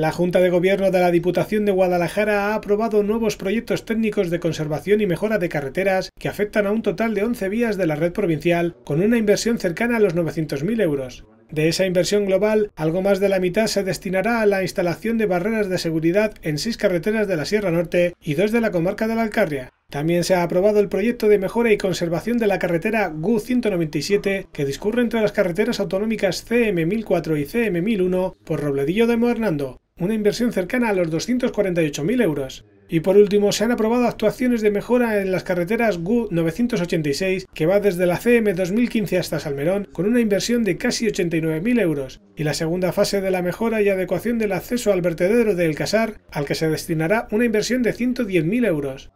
La Junta de Gobierno de la Diputación de Guadalajara ha aprobado nuevos proyectos técnicos de conservación y mejora de carreteras que afectan a un total de 11 vías de la red provincial, con una inversión cercana a los 900.000 euros. De esa inversión global, algo más de la mitad se destinará a la instalación de barreras de seguridad en seis carreteras de la Sierra Norte y dos de la comarca de la Alcarria. También se ha aprobado el proyecto de mejora y conservación de la carretera GU 197 que discurre entre las carreteras autonómicas CM 1004 y CM 1001 por Robledillo de Moernando, una inversión cercana a los 248.000 euros. Y por último, se han aprobado actuaciones de mejora en las carreteras GU 986, que va desde la CM 2015 hasta Salmerón, con una inversión de casi 89.000 euros, y la segunda fase de la mejora y adecuación del acceso al vertedero de El Casar, al que se destinará una inversión de 110.000 euros.